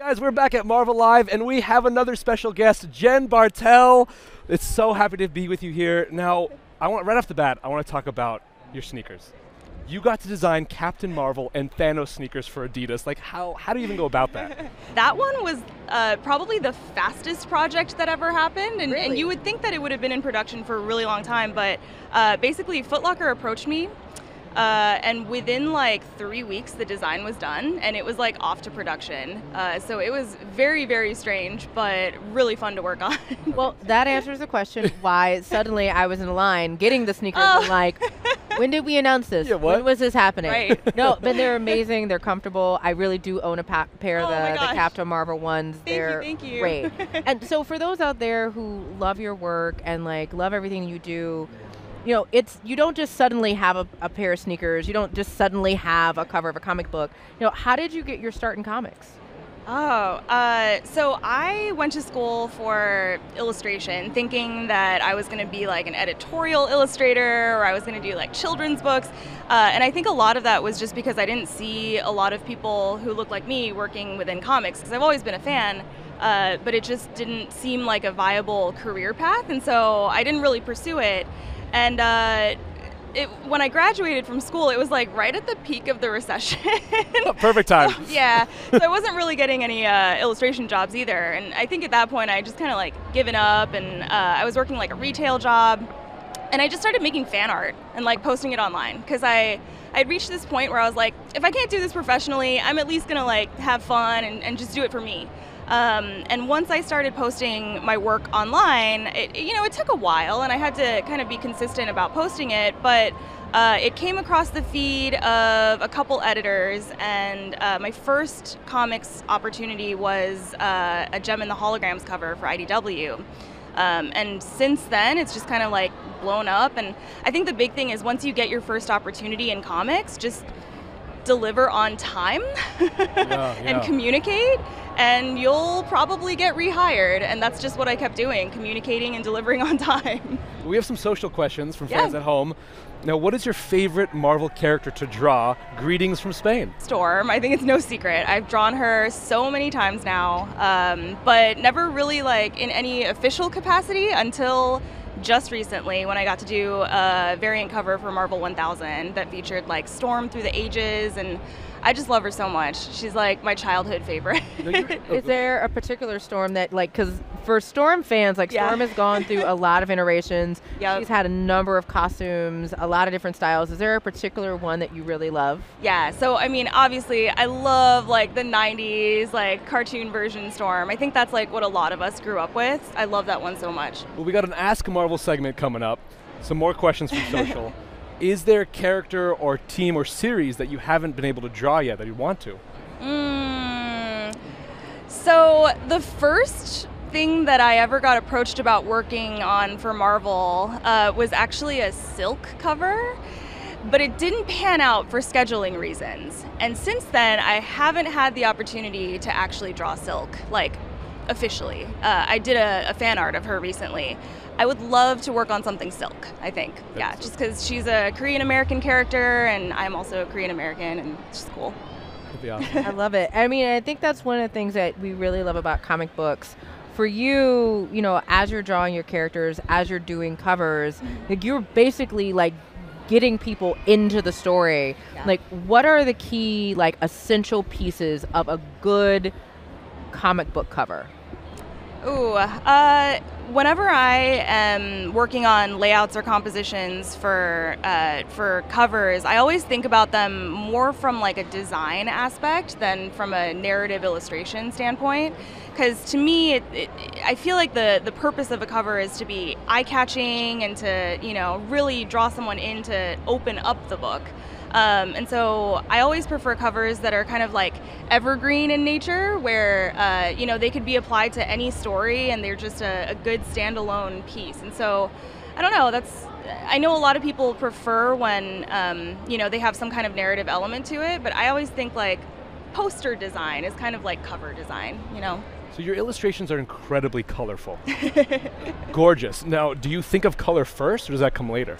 Guys, we're back at Marvel Live and we have another special guest, Jen Bartel. It's so happy to be with you here. Now, I want right off the bat, I want to talk about your sneakers. You got to design Captain Marvel and Thanos sneakers for Adidas. Like, how, how do you even go about that? that one was uh, probably the fastest project that ever happened, and, really? and, you would think that it would have been in production for a really long time, but uh, basically, Footlocker approached me uh, and within like three weeks, the design was done and it was like off to production. Uh, so it was very, very strange, but really fun to work on. well, that answers the question why suddenly I was in line getting the sneakers Oh. and like, when did we announce this? Yeah, what? When was this happening? Right. no, but they're amazing. They're comfortable. I really do own a pa- pair of Oh the, the. Captain Marvel ones. you, they're thank you. great. and so for those out there who love your work and like love everything you do, you know, it's you don't just suddenly have a, a pair of sneakers. You don't just suddenly have a cover of a comic book. You know, how did you get your start in comics? Oh, uh, so I went to school for illustration, thinking that I was going to be like an editorial illustrator or I was going to do like children's books. Uh, and I think a lot of that was just because I didn't see a lot of people who look like me working within comics, because I've always been a fan. Uh, but it just didn't seem like a viable career path, and so I didn't really pursue it. And uh, it, when I graduated from school, it was like right at the peak of the recession. Perfect time. yeah. So I wasn't really getting any uh, illustration jobs either. And I think at that point I just kind of like given up and uh, I was working like a retail job. And I just started making fan art and like posting it online because I I'd reached this point where I was like, if I can't do this professionally, I'm at least gonna like have fun and, and just do it for me. Um, and once I started posting my work online, it, you know, it took a while, and I had to kind of be consistent about posting it. But uh, it came across the feed of a couple editors, and uh, my first comics opportunity was uh, a Jem and the Holograms cover for IDW. Um, and since then, it's just kind of like blown up. And I think the big thing is once you get your first opportunity in comics, just deliver on time and yeah. communicate and you'll probably get rehired and that's just what i kept doing communicating and delivering on time We have some social questions from Yeah. fans at home. Now, what is your favorite Marvel character to draw? Greetings from Spain. storm i think it's no secret i've drawn her so many times now um, but never really like in any official capacity until just recently when i got to do a variant cover for marvel 1000 that featured like storm through the ages and i just love her so much. She's like my childhood favorite. Is there a particular storm that, like, because for Storm fans, like, Yeah. Storm has gone through a lot of iterations. Yep. She's had a number of costumes, a lot of different styles. Is there a particular one that you really love? Yeah, so I mean, obviously, I love like the 90s, like cartoon version Storm. I think that's like what a lot of us grew up with. I love that one so much. Well, we got an Ask Marvel segment coming up. Some more questions from social. Is there a character or team or series that you haven't been able to draw yet that you want to? Mm. So, the first thing that I ever got approached about working on for Marvel uh, was actually a silk cover. But it didn't pan out for scheduling reasons. And since then, I haven't had the opportunity to actually draw Silk, like officially. Uh, I did a, a fan art of her recently. I would love to work on something Silk, I think. Yeah, just because she's a Korean American character and I'm also a Korean American and she's cool. That'd be awesome. I love it. I mean, I think that's one of the things that we really love about comic books. For you, you know, as you're drawing your characters, as you're doing covers, like you're basically like getting people into the story. Yeah. Like, what are the key, like, essential pieces of a good comic book cover? Ooh, uh, whenever I am working on layouts or compositions for uh, for covers, I always think about them more from like a design aspect than from a narrative illustration standpoint. Because to me, it, it, I feel like the the purpose of a cover is to be eye catching and to you know really draw someone in to open up the book. Um, and so I always prefer covers that are kind of like evergreen in nature, where uh, you know they could be applied to any story, and they're just a, a good standalone piece. And so I don't know. That's I know a lot of people prefer when um, you know they have some kind of narrative element to it, but I always think like poster design is kind of like cover design. You know. So your illustrations are incredibly colorful. Gorgeous. Now, do you think of color first or does that come later?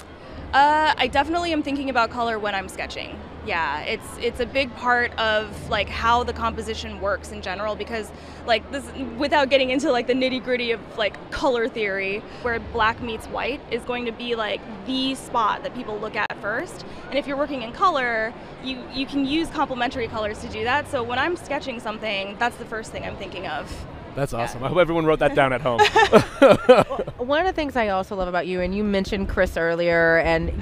Uh, I definitely am thinking about color when I'm sketching. Yeah, it's it's a big part of like how the composition works in general because like this without getting into like the nitty-gritty of like color theory where black meets white is going to be like the spot that people look at first. And if you're working in color, you you can use complementary colors to do that. So when I'm sketching something, that's the first thing I'm thinking of. That's awesome. I hope everyone wrote that down at home. One of the things I also love about you, and you mentioned Chris earlier, and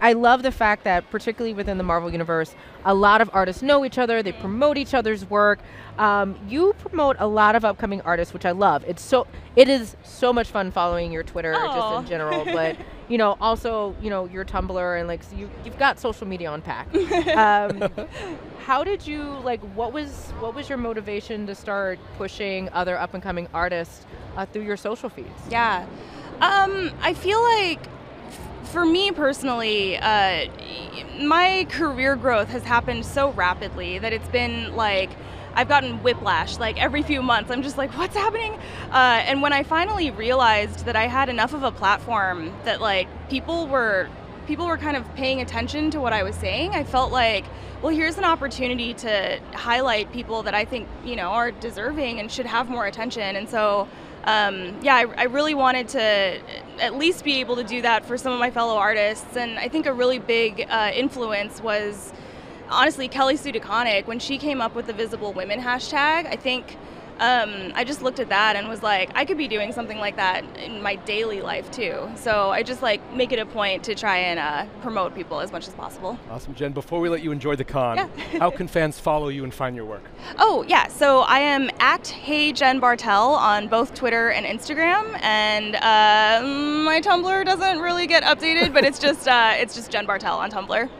I love the fact that, particularly within the Marvel Universe, a lot of artists know each other, they promote each other's work. Um, you promote a lot of upcoming artists, which I love. It's so it is so much fun following your Twitter just in general, but you know also you know your Tumblr and like so you you've got social media on pack. um, how did you like what was what was your motivation to start pushing other up and coming artists uh, through your social feeds? Yeah. Um, I feel like f- for me personally, uh, my career growth has happened so rapidly that it's been like I've gotten whiplash like every few months. I'm just like, what's happening? Uh, and when I finally realized that I had enough of a platform that like people were people were kind of paying attention to what I was saying, I felt like, well, here's an opportunity to highlight people that I think you know are deserving and should have more attention. And so um, yeah, I, I really wanted to at least be able to do that for some of my fellow artists. And I think a really big uh, influence was honestly Kelly Sue DeConnick when she came up with the Visible Women hashtag. I think um, I just looked at that and was like, I could be doing something like that in my daily life too. So I just like make it a point to try and uh, promote people as much as possible. awesome, Jen. Before we let you enjoy the con, Yeah. how can fans follow you and find your work? Oh yeah, so I am at Hey Jen Bartel on both Twitter and Instagram, and uh, my Tumblr doesn't really get updated, but it's just uh, it's just Jen Bartel on Tumblr.